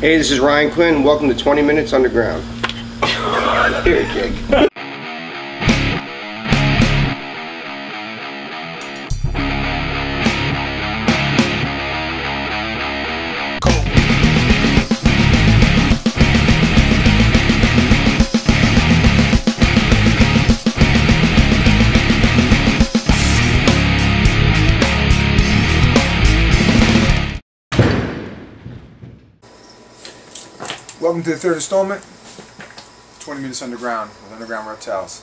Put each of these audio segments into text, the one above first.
Hey, this is Ryan Quinn. Welcome to 20 Minutes Underground. Here, Jake. Welcome to the third installment, 20 Minutes Underground with Underground Reptiles.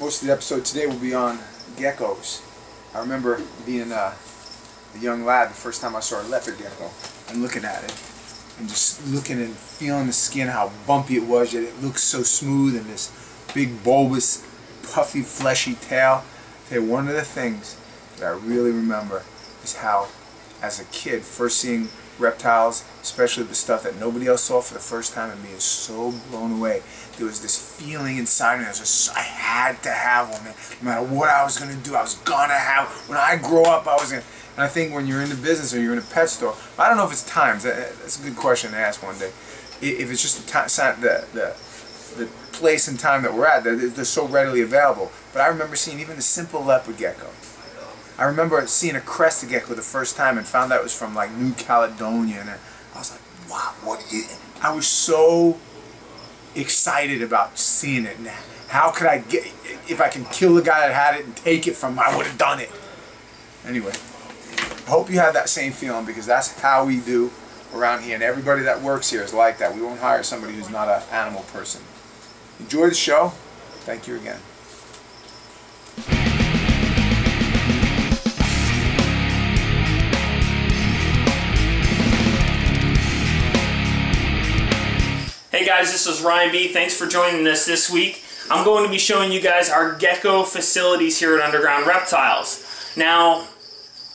Most of the episode today will be on geckos. I remember being uh, a young lad the first time I saw a leopard gecko and looking at it and just looking and feeling the skin, how bumpy it was, yet it looks so smooth and this big bulbous, puffy, fleshy tail. Okay, one of the things that I really remember is how, as a kid, first seeing reptiles, especially the stuff that nobody else saw for the first time, and being so blown away. There was this feeling inside me. I was just, I had to have one, man. No matter what I was gonna do, I was gonna have. When I grow up, I was gonna. And I think when you're in the business or you're in a pet store, I don't know if it's times. That's a good question to ask one day. If it's just the time, the the the place and time that we're at, they're so readily available. But I remember seeing even the simple leopard gecko I remember seeing a crested gecko the first time and found out it was from like New Caledonia, and I was like, wow, what is? I was so excited about seeing it now. How could I get? If I can kill the guy that had it and take it from him, I would have done it. Anyway, I hope you have that same feeling because that's how we do around here, and everybody that works here is like that. We won't hire somebody who's not an animal person. Enjoy the show. Thank you again. Hey guys, this is Ryan B. Thanks for joining us this week. I'm going to be showing you guys our gecko facilities here at Underground Reptiles. Now,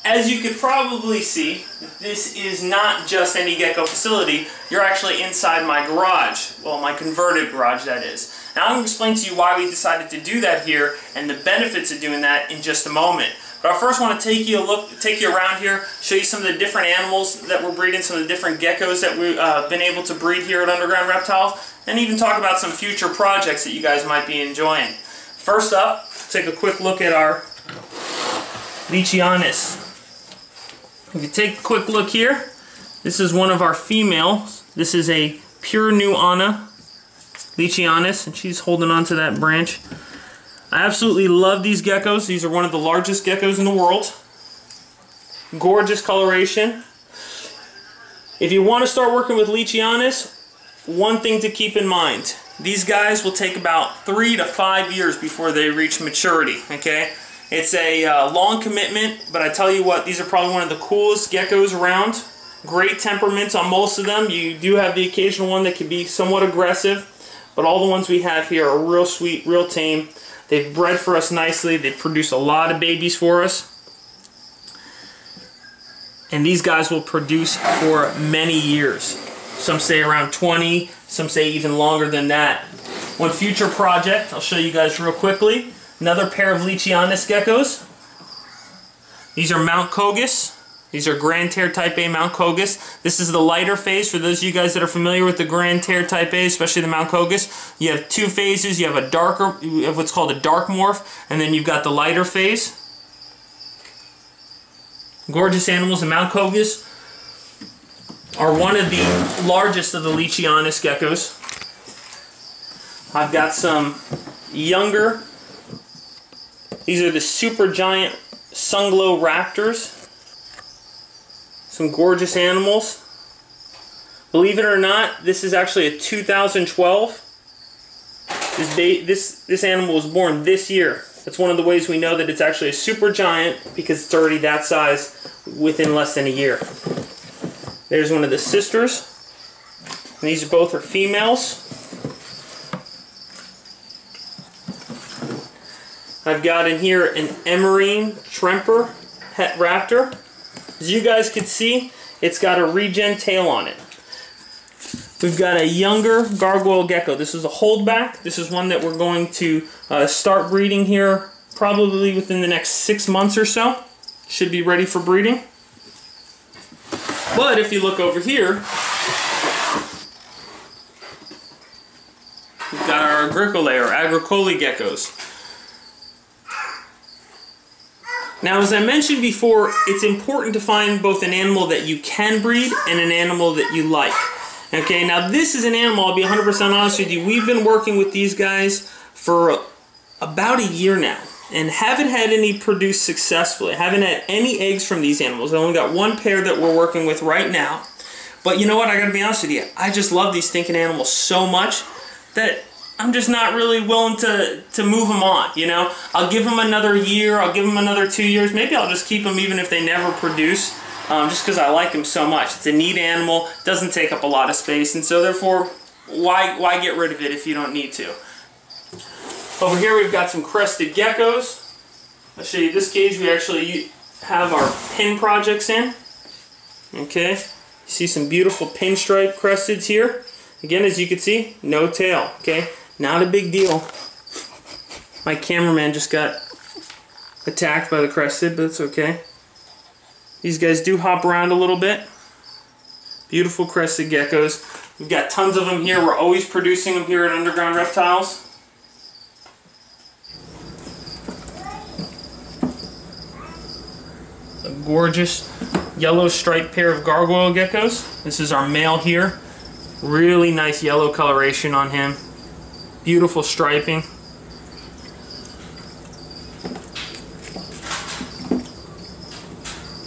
as you could probably see, this is not just any gecko facility. You're actually inside my garage. Well, my converted garage, that is. Now, I'm going to explain to you why we decided to do that here and the benefits of doing that in just a moment. But I first want to take you a look, take you around here, show you some of the different animals that we're breeding, some of the different geckos that we've uh, been able to breed here at Underground Reptiles, and even talk about some future projects that you guys might be enjoying. First up, take a quick look at our Leachianus. If you take a quick look here, this is one of our females. This is a pure Nuu Ana Leachianus, and she's holding on to that branch. I absolutely love these geckos. These are one of the largest geckos in the world. Gorgeous coloration. If you want to start working with Leachianus, one thing to keep in mind. These guys will take about three to five years before they reach maturity, okay? It's a uh, long commitment, but I tell you what, these are probably one of the coolest geckos around. Great temperaments on most of them. You do have the occasional one that can be somewhat aggressive, but all the ones we have here are real sweet, real tame. They've bred for us nicely. They produce a lot of babies for us. And these guys will produce for many years. Some say around 20, some say even longer than that. One future project, I'll show you guys real quickly. Another pair of Leachianus geckos. These are Mount Koghis. These are Grand Terre Type A Mount Koghis. This is the lighter phase for those of you guys that are familiar with the Grand Terre Type A, especially the Mount Koghis. You have two phases. You have a darker, you have what's called a dark morph, and then you've got the lighter phase. Gorgeous animals. The Mount Koghis are one of the largest of the Leachianus geckos. I've got some younger. These are the super giant Sunglow Raptors. Some gorgeous animals. Believe it or not, this is actually a 2012. This, this, this animal was born this year. That's one of the ways we know that it's actually a super giant because it's already that size within less than a year. There's one of the sisters. And these both are females. I've got in here an Emerine Tremper Pet Raptor. As you guys can see, it's got a regen tail on it. We've got a younger gargoyle gecko. This is a holdback. This is one that we're going to uh, start breeding here probably within the next six months or so. Should be ready for breeding. But if you look over here, we've got our agricole or agricole geckos. Now, as I mentioned before, it's important to find both an animal that you can breed and an animal that you like. Okay, now this is an animal, I'll be 100% honest with you, we've been working with these guys for about a year now and haven't had any produced successfully. haven't had any eggs from these animals. I only got one pair that we're working with right now. But you know what, I gotta be honest with you, I just love these stinking animals so much that I'm just not really willing to, to move them on, you know? I'll give them another year, I'll give them another two years, maybe I'll just keep them even if they never produce, um, just because I like them so much. It's a neat animal, doesn't take up a lot of space, and so therefore, why, why get rid of it if you don't need to? Over here we've got some crested geckos. I'll show you this cage we actually have our pin projects in. Okay, you see some beautiful pinstripe cresteds here. Again, as you can see, no tail, okay? Not a big deal. My cameraman just got attacked by the crested, but it's okay. These guys do hop around a little bit. Beautiful crested geckos. We've got tons of them here. We're always producing them here at Underground Reptiles. A gorgeous yellow striped pair of gargoyle geckos. This is our male here. Really nice yellow coloration on him. Beautiful striping.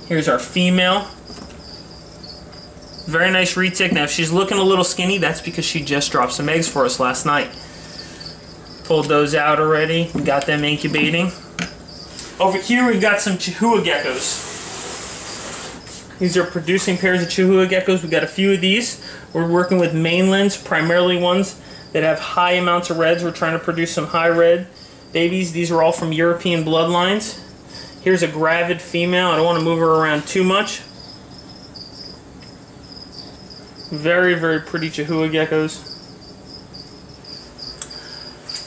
Here's our female. Very nice retic. Now, if she's looking a little skinny, that's because she just dropped some eggs for us last night. Pulled those out already. Got them incubating. Over here, we've got some chahoua geckos. These are producing pairs of chahoua geckos. We've got a few of these. We're working with mainlands, primarily ones that have high amounts of reds. We're trying to produce some high red babies. These are all from European bloodlines. Here's a gravid female. I don't want to move her around too much. Very, very pretty chahoua geckos.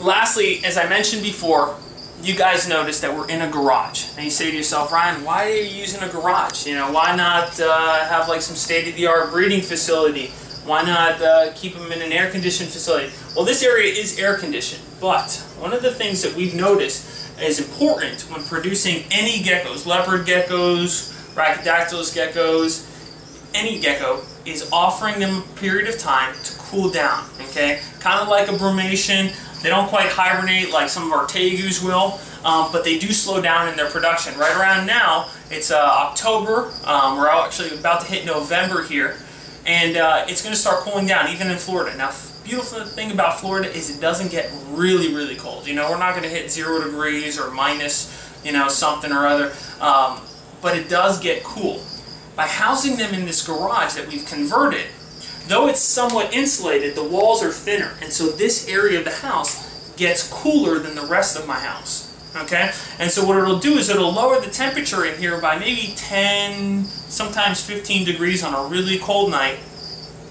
Lastly, as I mentioned before, you guys notice that we're in a garage. And you say to yourself, Ryan, why are you using a garage? You know, why not uh, have like some state-of-the-art breeding facility? Why not uh, keep them in an air-conditioned facility? Well, this area is air-conditioned, but one of the things that we've noticed is important when producing any geckos, leopard geckos, Rhacodactylus geckos, any gecko, is offering them a period of time to cool down, okay? Kind of like a brumation. They don't quite hibernate like some of our tegus will, um, but they do slow down in their production. Right around now, it's uh, October. Um, we're actually about to hit November here and uh, it's going to start cooling down even in Florida. Now, beautiful thing about Florida is it doesn't get really, really cold. You know, we're not going to hit zero degrees or minus, you know, something or other, um, but it does get cool. By housing them in this garage that we've converted, though it's somewhat insulated, the walls are thinner, and so this area of the house gets cooler than the rest of my house. Okay? And so what it'll do is it'll lower the temperature in here by maybe 10, sometimes 15 degrees on a really cold night.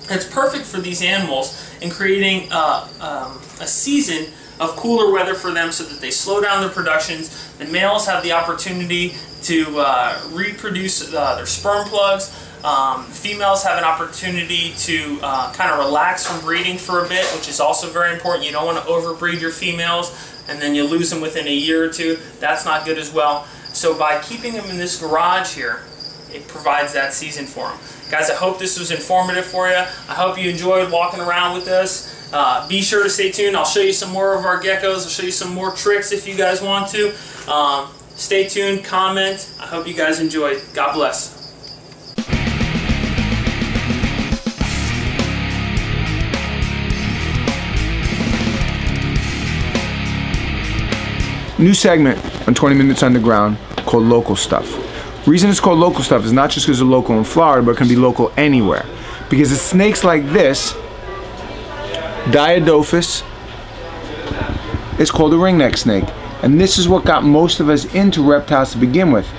It's perfect for these animals in creating uh, um, a season of cooler weather for them so that they slow down their productions. The males have the opportunity to uh, reproduce uh, their sperm plugs. Um, females have an opportunity to uh, kind of relax from breeding for a bit, which is also very important. You don't want to overbreed your females and then you lose them within a year or two. That's not good as well. So by keeping them in this garage here, it provides that season for them. Guys, I hope this was informative for you. I hope you enjoyed walking around with us. Uh, be sure to stay tuned. I'll show you some more of our geckos. I'll show you some more tricks if you guys want to. Um, stay tuned, comment. I hope you guys enjoyed. God bless. New segment on 20 Minutes Underground called Local Stuff. Reason it's called local stuff is not just because it's local in Florida, but it can be local anywhere. Because it's snakes like this, Diadophis, it's called a ringneck snake. And this is what got most of us into reptiles to begin with.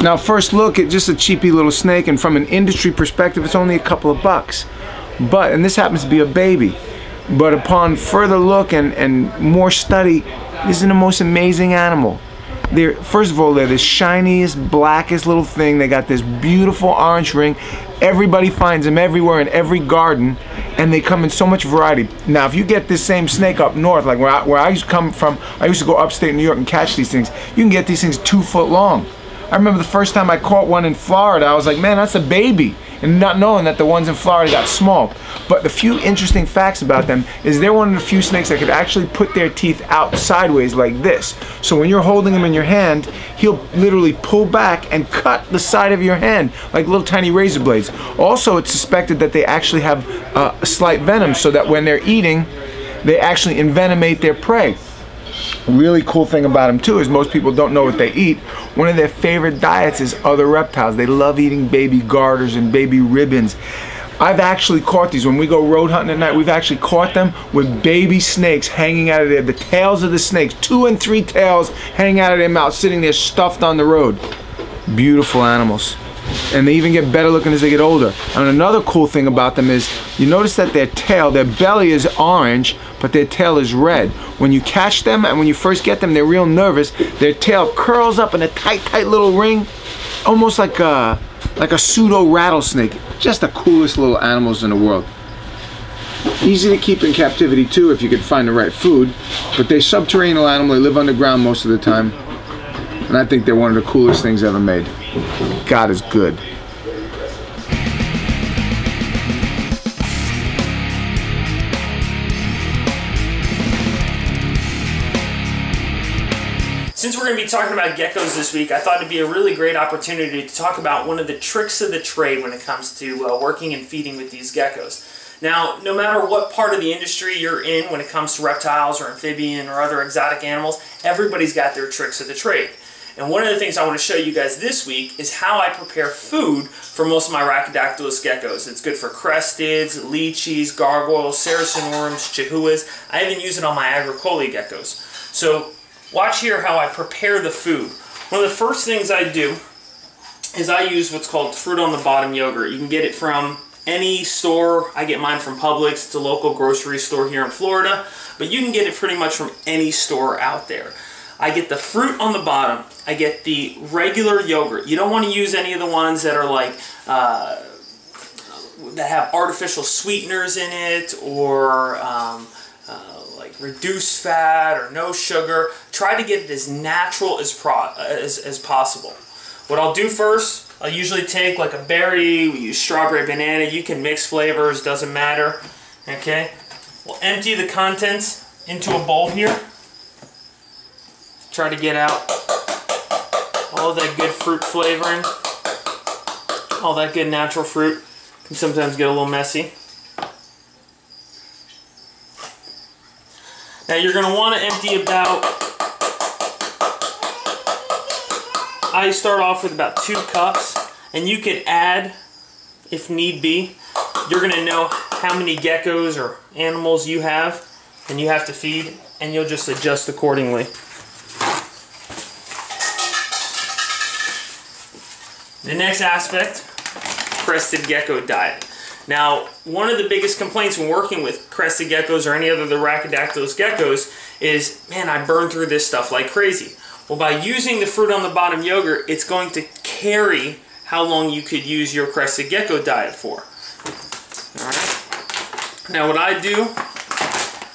Now, first look at just a cheapy little snake, and from an industry perspective, it's only a couple of bucks. But, and this happens to be a baby, but upon further look and, and more study, this is the most amazing animal. They're first of all they're the shiniest, blackest little thing. They got this beautiful orange ring. Everybody finds them everywhere in every garden. and they come in so much variety. Now, if you get this same snake up north, like where I, where I used to come from, I used to go upstate New York and catch these things. You can get these things two foot long. I remember the first time I caught one in Florida, I was like, man, that's a baby. And not knowing that the ones in Florida got small. But the few interesting facts about them is they're one of the few snakes that could actually put their teeth out sideways like this. So when you're holding him in your hand, he'll literally pull back and cut the side of your hand like little tiny razor blades. Also, it's suspected that they actually have uh, a slight venom so that when they're eating, they actually envenomate their prey really cool thing about them too is most people don't know what they eat. One of their favorite diets is other reptiles. They love eating baby garters and baby ribbons. I've actually caught these. When we go road hunting at night, we've actually caught them with baby snakes hanging out of there. The tails of the snakes, two and three tails hanging out of their mouth, sitting there stuffed on the road. Beautiful animals and they even get better looking as they get older. And another cool thing about them is you notice that their tail, their belly is orange, but their tail is red. When you catch them and when you first get them, they're real nervous. Their tail curls up in a tight, tight little ring, almost like a, like a pseudo rattlesnake. Just the coolest little animals in the world. Easy to keep in captivity too if you could find the right food, but they're subterranean animals, they live underground most of the time. And I think they're one of the coolest things ever made. God is good. Since we're going to be talking about geckos this week, I thought it'd be a really great opportunity to talk about one of the tricks of the trade when it comes to uh, working and feeding with these geckos. Now, no matter what part of the industry you're in when it comes to reptiles or amphibian or other exotic animals, everybody's got their tricks of the trade. And one of the things I want to show you guys this week is how I prepare food for most of my Rhacodactylus geckos. It's good for cresteds, leachies, gargoyles, saracen worms, chahouas. I even use it on my agricolae geckos. So watch here how I prepare the food. One of the first things I do is I use what's called fruit on the bottom yogurt. You can get it from any store. I get mine from Publix. It's a local grocery store here in Florida. But you can get it pretty much from any store out there. I get the fruit on the bottom. I get the regular yogurt. You don't want to use any of the ones that are like, uh, that have artificial sweeteners in it or um, uh, like reduced fat or no sugar. Try to get it as natural as, as, as possible. What I'll do first, I'll usually take like a berry, we use strawberry banana, you can mix flavors, doesn't matter. Okay, we'll empty the contents into a bowl here try to get out all that good fruit flavoring, all that good natural fruit. Can sometimes get a little messy. Now you're going to want to empty about, I start off with about two cups, and you can add if need be. You're going to know how many geckos or animals you have and you have to feed, and you'll just adjust accordingly. The next aspect, crested gecko diet. Now, one of the biggest complaints when working with crested geckos or any other of the Rhacodactylus geckos is, man, I burn through this stuff like crazy. Well, by using the fruit on the bottom yogurt, it's going to carry how long you could use your crested gecko diet for. Alright. Now what I do,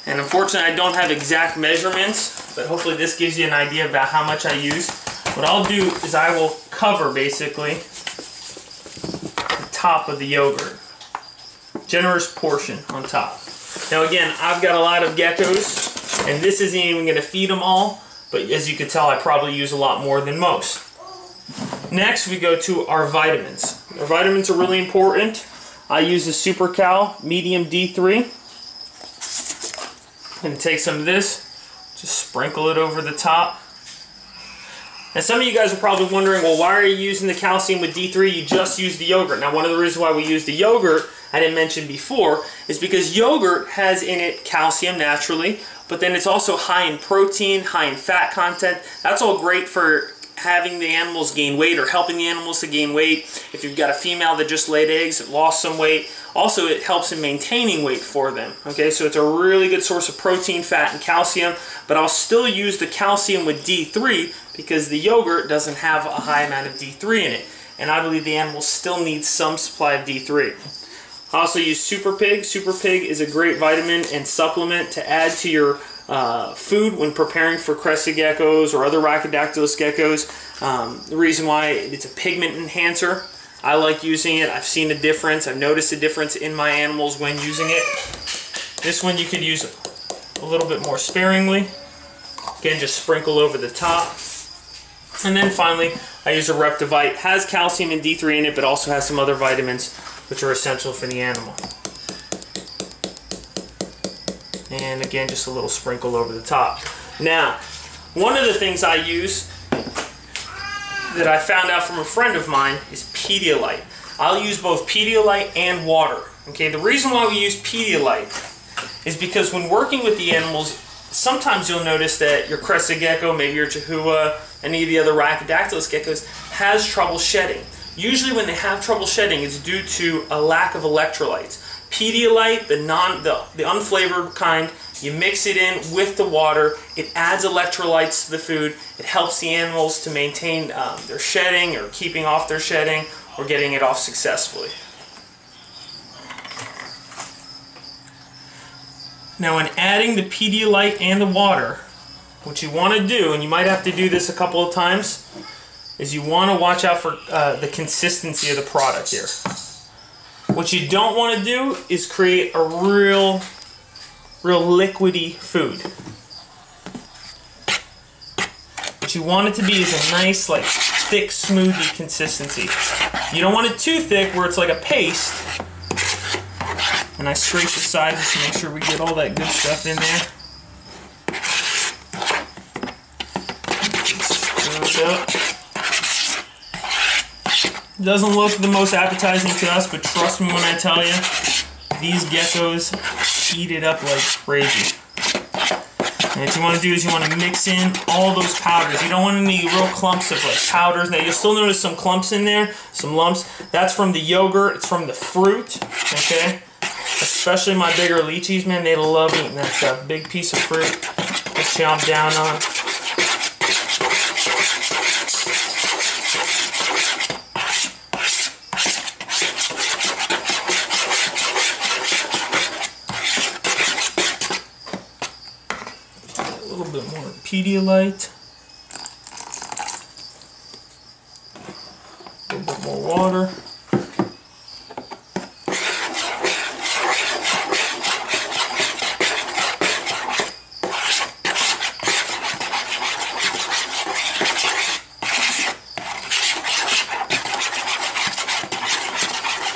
and unfortunately I don't have exact measurements, but hopefully this gives you an idea about how much I use. What I'll do is I will cover basically the top of the yogurt. Generous portion on top. Now again, I've got a lot of geckos and this isn't even going to feed them all, but as you can tell I probably use a lot more than most. Next we go to our vitamins. Our vitamins are really important. I use the Super Cal Medium D3. I'm take some of this, just sprinkle it over the top. And some of you guys are probably wondering, well, why are you using the calcium with D3? You just use the yogurt. Now, one of the reasons why we use the yogurt, I didn't mention before, is because yogurt has in it calcium naturally, but then it's also high in protein, high in fat content. That's all great for having the animals gain weight or helping the animals to gain weight. If you've got a female that just laid eggs, lost some weight, also it helps in maintaining weight for them. Okay, so it's a really good source of protein, fat, and calcium, but I'll still use the calcium with D3 because the yogurt doesn't have a high amount of D3 in it. And I believe the animals still need some supply of D3. Also use Super Pig. Super Pig is a great vitamin and supplement to add to your uh, food when preparing for crested geckos or other Rhacodactylus geckos. Um, the reason why it's a pigment enhancer. I like using it. I've seen a difference. I've noticed a difference in my animals when using it. This one you could use a little bit more sparingly. Again, just sprinkle over the top. And then finally, I use a Reptivite. Has calcium and D3 in it, but also has some other vitamins which are essential for the animal. And again, just a little sprinkle over the top. Now, one of the things I use that I found out from a friend of mine is Pedialyte. I'll use both Pedialyte and water. Okay, the reason why we use Pedialyte is because when working with the animals, sometimes you'll notice that your crested gecko, maybe your chahoua, any of the other rhacodactylus geckos, has trouble shedding. Usually when they have trouble shedding, it's due to a lack of electrolytes. Pedialyte, the non the, the unflavored kind, you mix it in with the water. It adds electrolytes to the food. It helps the animals to maintain um, their shedding or keeping off their shedding or getting it off successfully. Now, in adding the Pedialyte and the water, what you want to do, and you might have to do this a couple of times, is you want to watch out for uh, the consistency of the product here. What you don't want to do is create a real, real liquidy food. What you want it to be is a nice, like, thick, smoothie consistency. You don't want it too thick where it's like a paste. And I scrape the sides to make sure we get all that good stuff in there. Doesn't look the most appetizing to us, but trust me when I tell you, these geckos eat it up like crazy. And what you want to do is you want to mix in all those powders. You don't want any real clumps of like powders. Now you'll still notice some clumps in there, some lumps. That's from the yogurt. It's from the fruit. Okay, especially my bigger leachies, man. They love eating that stuff. Big piece of fruit to chomp down on. Pedialyte. A little bit more water.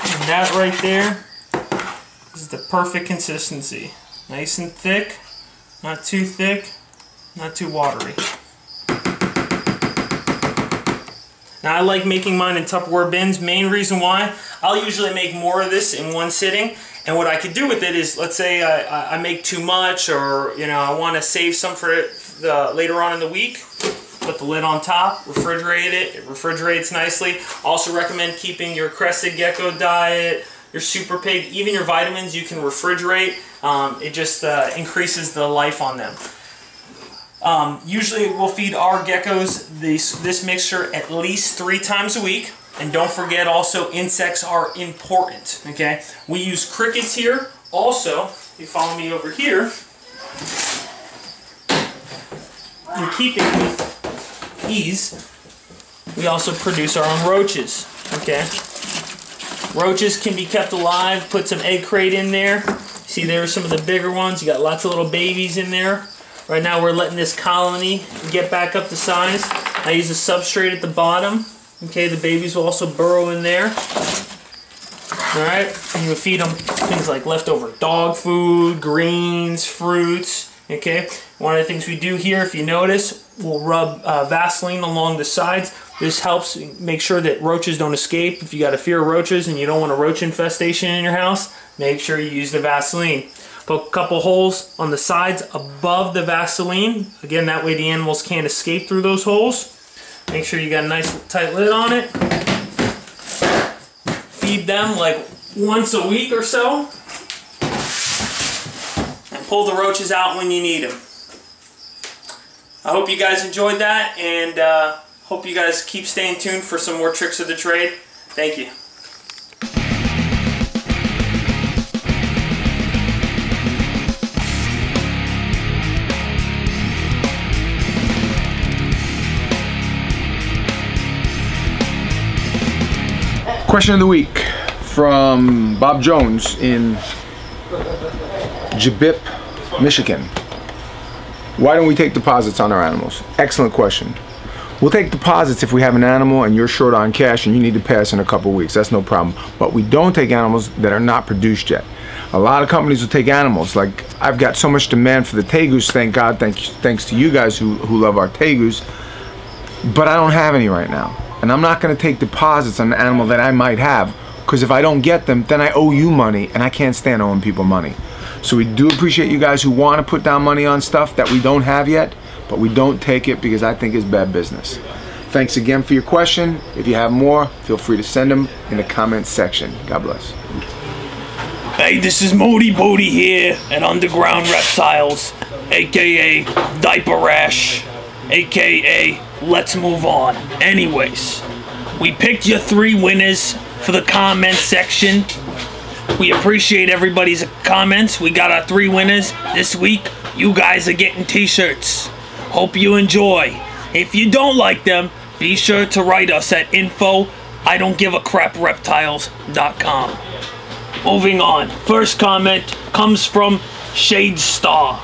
And that right there is the perfect consistency. Nice and thick, not too thick, not too watery. Now I like making mine in Tupperware bins. Main reason why, I'll usually make more of this in one sitting. And what I could do with it is, let's say I, I make too much or, you know, I want to save some for the, later on in the week. Put the lid on top, refrigerate it. It refrigerates nicely. Also recommend keeping your crested gecko diet, your super pig, even your vitamins you can refrigerate. Um, it just uh, increases the life on them. Um, usually we'll feed our geckos this, this mixture at least three times a week. And don't forget also insects are important, okay? We use crickets here. Also, if you follow me over here, in keeping with ease, we also produce our own roaches, okay? Roaches can be kept alive, put some egg crate in there. See there are some of the bigger ones. You got lots of little babies in there. Right now we're letting this colony get back up to size. I use a substrate at the bottom. Okay, the babies will also burrow in there. Alright, and you feed them things like leftover dog food, greens, fruits. Okay, one of the things we do here, if you notice, we'll rub uh, Vaseline along the sides. This helps make sure that roaches don't escape. If you got a fear of roaches and you don't want a roach infestation in your house, make sure you use the Vaseline. Poke a couple holes on the sides above the Vaseline. Again, that way the animals can't escape through those holes. Make sure you got a nice tight lid on it. Feed them like once a week or so. And pull the roaches out when you need them. I hope you guys enjoyed that and uh, hope you guys keep staying tuned for some more tricks of the trade. Thank you. Question of the week from Bob Jones in Jabip, Michigan. Why don't we take deposits on our animals? Excellent question. We'll take deposits if we have an animal and you're short on cash and you need to pass in a couple weeks. That's no problem. But we don't take animals that are not produced yet. A lot of companies will take animals. Like I've got so much demand for the tegus. Thank God. Thank, thanks to you guys who, who love our tegus. But I don't have any right now. And I'm not going to take deposits on an animal that I might have. Because if I don't get them, then I owe you money. And I can't stand owing people money. So we do appreciate you guys who want to put down money on stuff that we don't have yet but we don't take it because I think it's bad business. Thanks again for your question. If you have more, feel free to send them in the comments section. God bless. Hey, this is Modi Bodie here at Underground Reptiles, aka Diaper Rash, aka Let's Move On. Anyways, we picked your three winners for the comment section. We appreciate everybody's comments. We got our three winners this week. You guys are getting t-shirts. Hope you enjoy. If you don't like them, be sure to write us at info I don't give a crap reptiles.com. Moving on. First comment comes from Shade Star.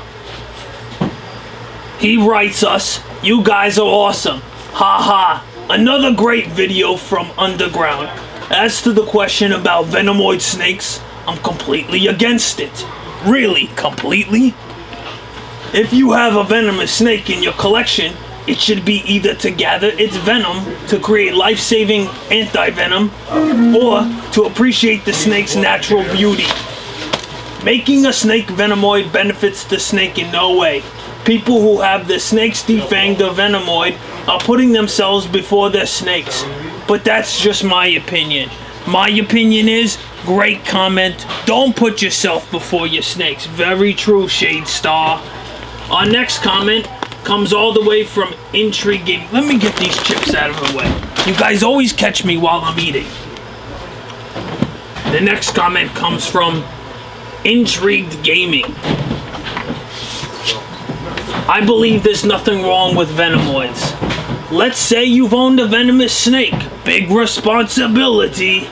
He writes us, You guys are awesome. Ha ha. Another great video from Underground. As to the question about venomoid snakes, I'm completely against it. Really, completely? If you have a venomous snake in your collection, it should be either to gather its venom to create life-saving anti-venom or to appreciate the snake's natural beauty. Making a snake venomoid benefits the snake in no way. People who have the snakes defanged or venomoid are putting themselves before their snakes. But that's just my opinion. My opinion is, great comment, don't put yourself before your snakes. Very true, Shade Star. Our next comment comes all the way from Intriguing. Let me get these chips out of the way. You guys always catch me while I'm eating. The next comment comes from Intrigued Gaming. I believe there's nothing wrong with venomoids. Let's say you've owned a venomous snake. Big responsibility.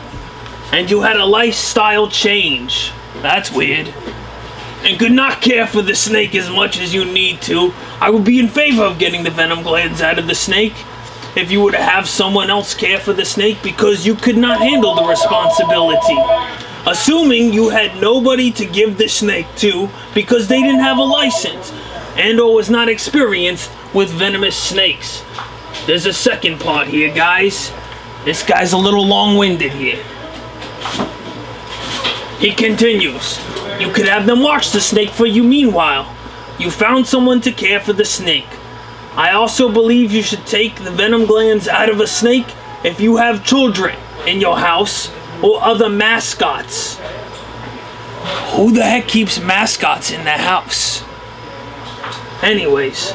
And you had a lifestyle change. That's weird and could not care for the snake as much as you need to, I would be in favor of getting the venom glands out of the snake if you were to have someone else care for the snake because you could not handle the responsibility. Assuming you had nobody to give the snake to because they didn't have a license and or was not experienced with venomous snakes. There's a second part here, guys. This guy's a little long-winded here. He continues. You could have them watch the snake for you meanwhile. You found someone to care for the snake. I also believe you should take the venom glands out of a snake if you have children in your house or other mascots. Who the heck keeps mascots in the house? Anyways,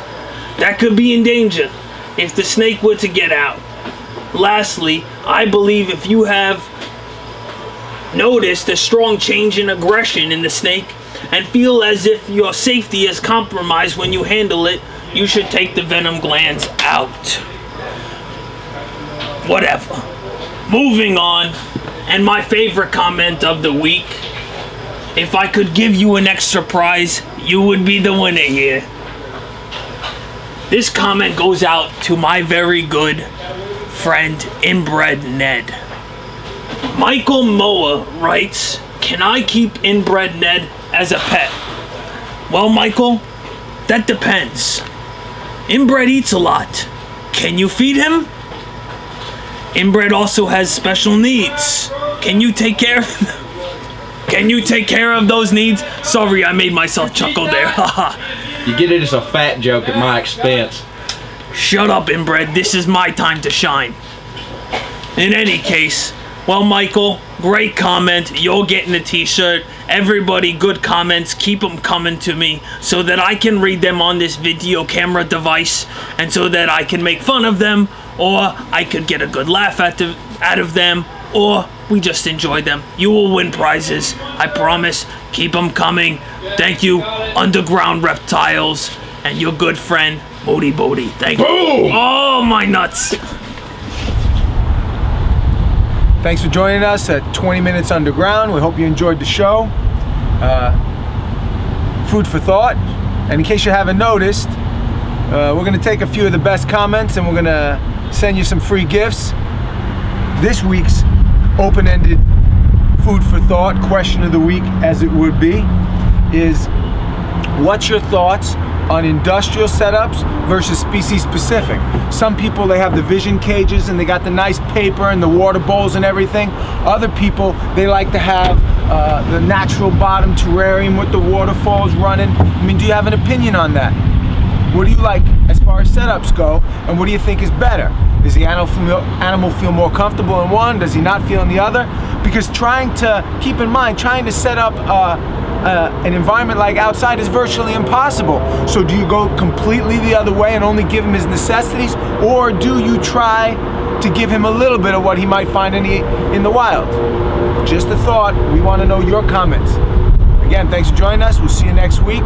that could be in danger if the snake were to get out. Lastly, I believe if you have noticed a strong change in aggression in the snake and feel as if your safety is compromised when you handle it, you should take the venom glands out. Whatever. Moving on, and my favorite comment of the week. If I could give you an extra prize, you would be the winner here. This comment goes out to my very good friend, Inbred Ned. Michael Moa writes, Can I keep inbred Ned as a pet? Well, Michael, that depends. Inbred eats a lot. Can you feed him? Inbred also has special needs. Can you take care of? Can you take care of those needs? Sorry, I made myself chuckle there. you get it as a fat joke at my expense. Shut up, inbred. This is my time to shine. In any case, well, Michael, great comment. You're getting a t-shirt. Everybody, good comments. Keep them coming to me so that I can read them on this video camera device and so that I can make fun of them or I could get a good laugh out of, out of them or we just enjoy them. You will win prizes. I promise. Keep them coming. Thank you, Underground Reptiles, and your good friend, Modi Bodie. Thank you. Boom! Oh, my nuts. Thanks for joining us at 20 Minutes Underground. We hope you enjoyed the show. Uh, food for thought. And in case you haven't noticed, uh, we're going to take a few of the best comments and we're going to send you some free gifts. This week's open ended food for thought question of the week, as it would be, is what's your thoughts on industrial setups versus species specific. Some people they have the vision cages and they got the nice paper and the water bowls and everything. Other people they like to have uh, the natural bottom terrarium with the waterfalls running. I mean, do you have an opinion on that? What do you like as far as setups go, and what do you think is better? Does the animal feel, animal feel more comfortable in one? Does he not feel in the other? Because trying to keep in mind, trying to set up uh, uh, an environment like outside is virtually impossible. So do you go completely the other way and only give him his necessities, or do you try to give him a little bit of what he might find in the in the wild? Just a thought. We want to know your comments. Again, thanks for joining us. We'll see you next week.